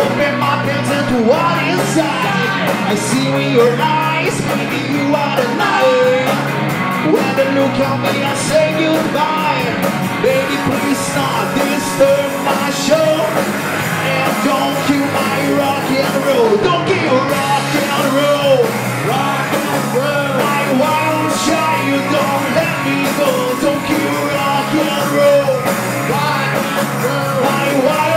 Open my pants and to what inside I see in your eyes, baby you are the night. When you look at me I say goodbye. Baby please not disturb my show. And don't kill my rock and roll. Don't kill rock and roll. Rock and roll. I won't shy, you don't let me go. Don't kill rock and roll. Rock and roll. I won't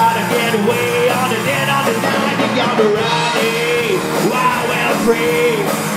gotta get away on the dead on the night, you gotta rally while we're free.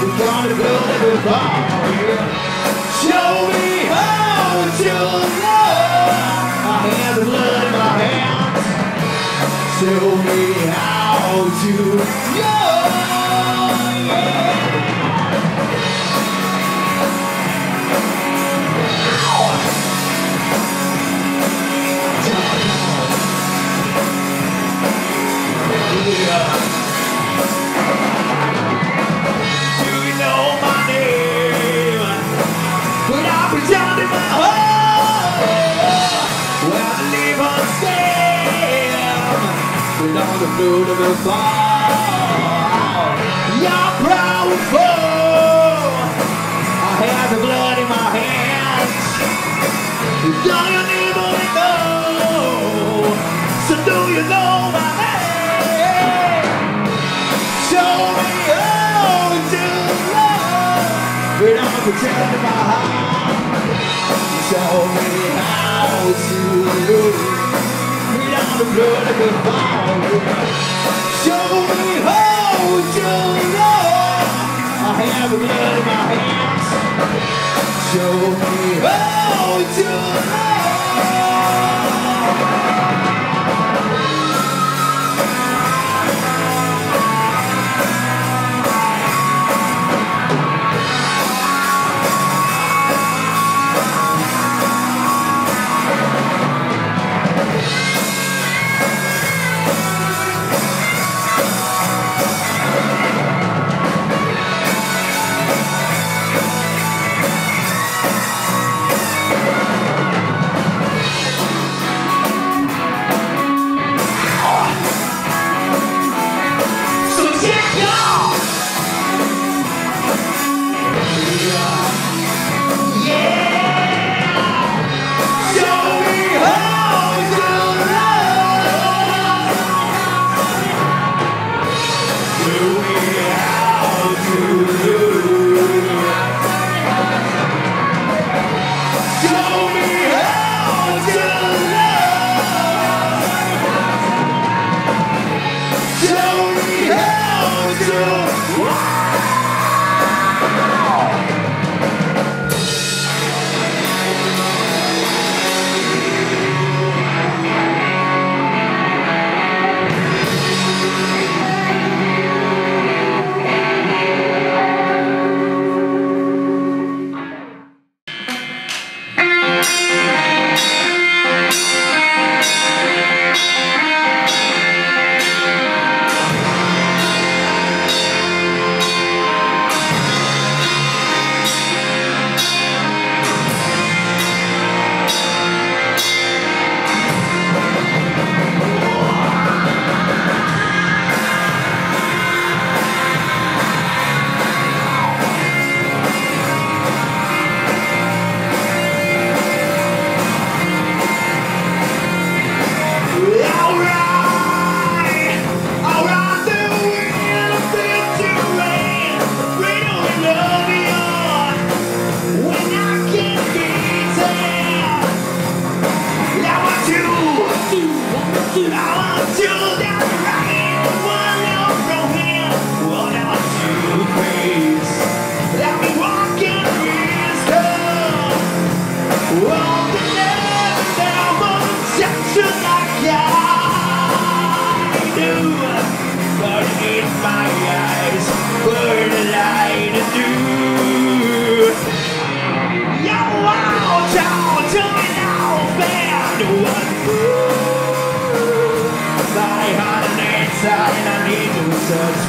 We're gonna build a good bar here. Show me how to love. I have the blood in my hands. Show me how to love. the beautiful. You're powerful. I have the blood in my hands. You're your neighbor to know. So do you know my name? Show me how to love. But I'm pretending my heart. Show me how to lose. Show me how you. I have blood in my hands. Show me how love.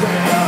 swear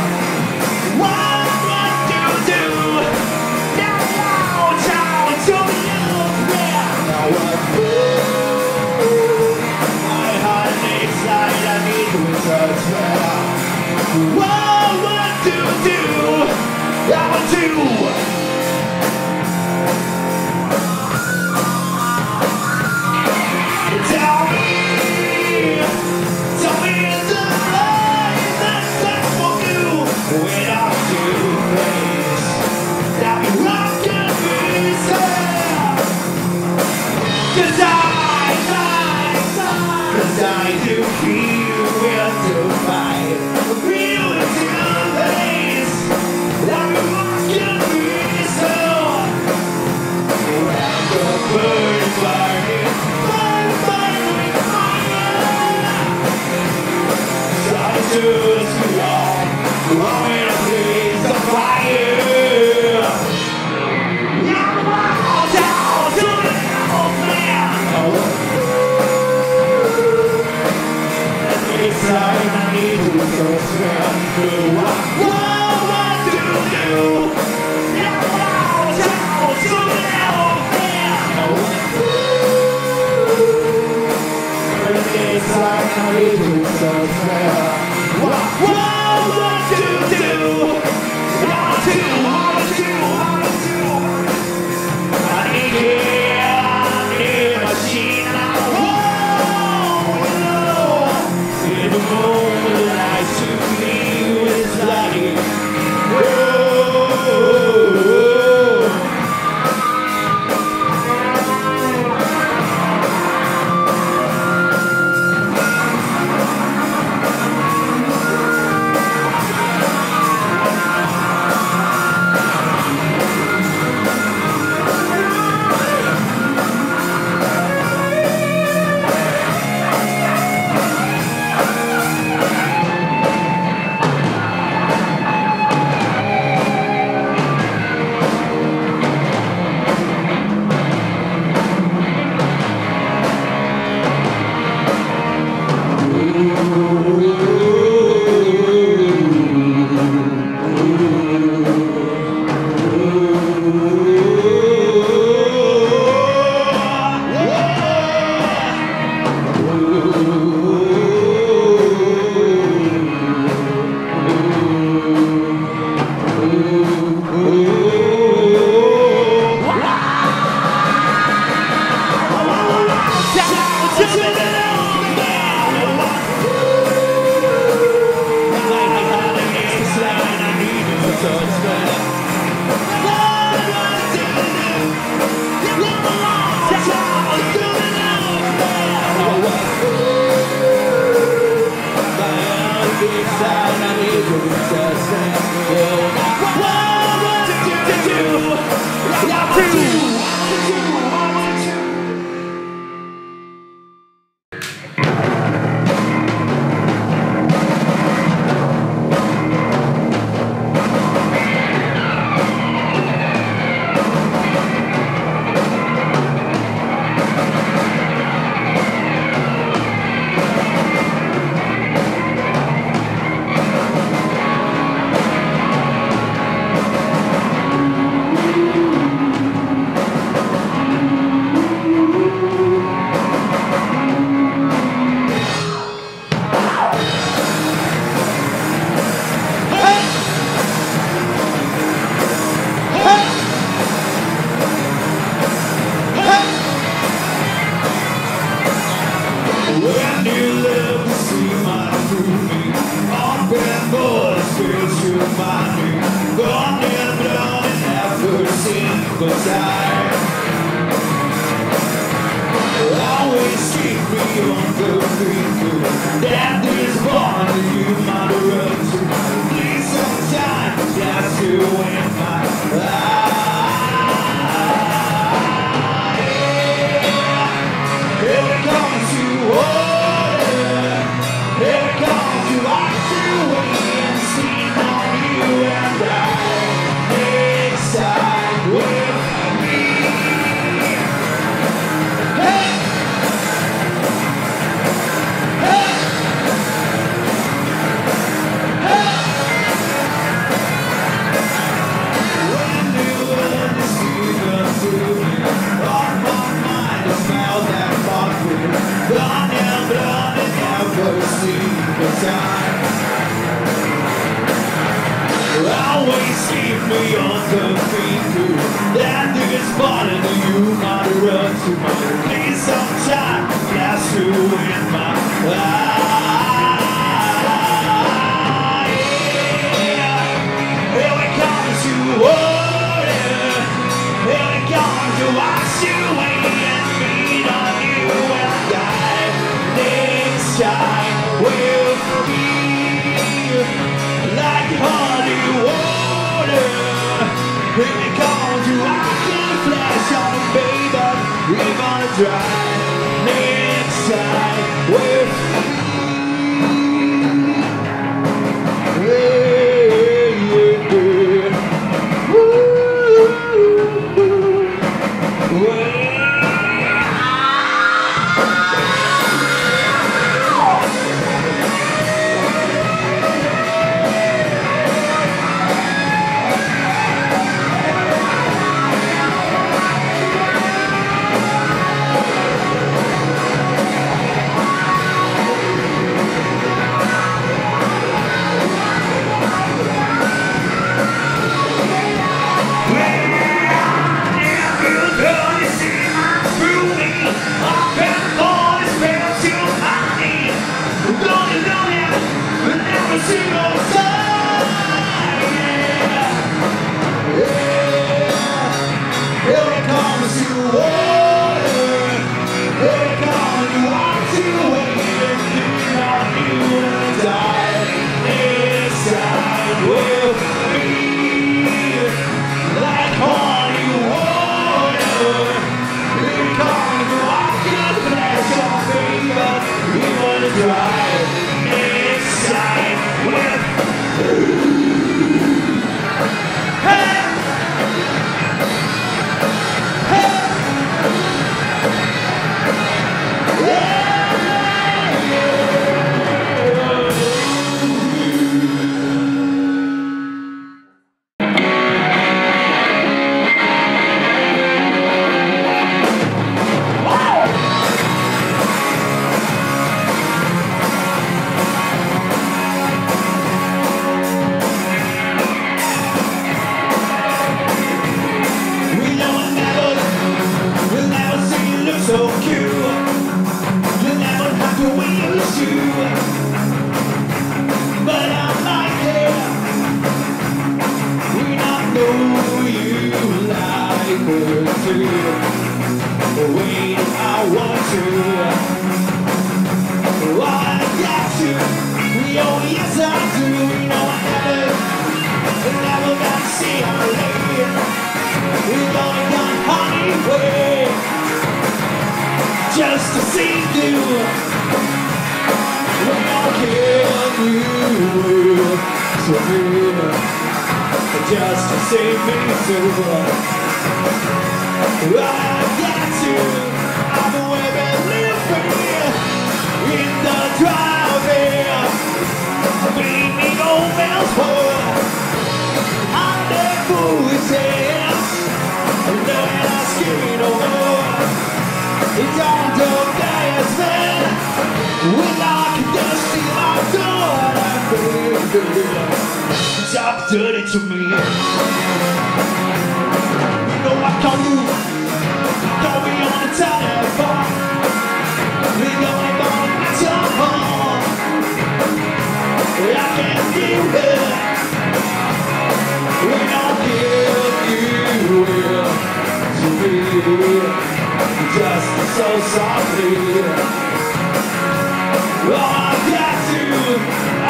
time will feel like holy water. When it comes to can flash on baby We're gonna dry next time Stop dirty to me. You know I call you. Call me on the telephone. We going on the telephone. I can't feel it. We don't give you to me. Just so softly. Oh, I've got to.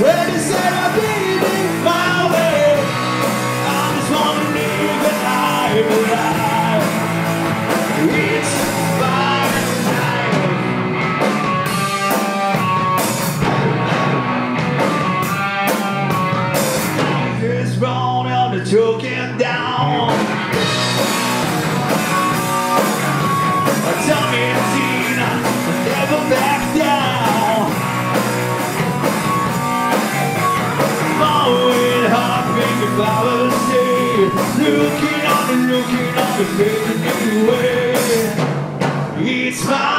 Where is that? holiday Looking on and looking on, and making me way It's my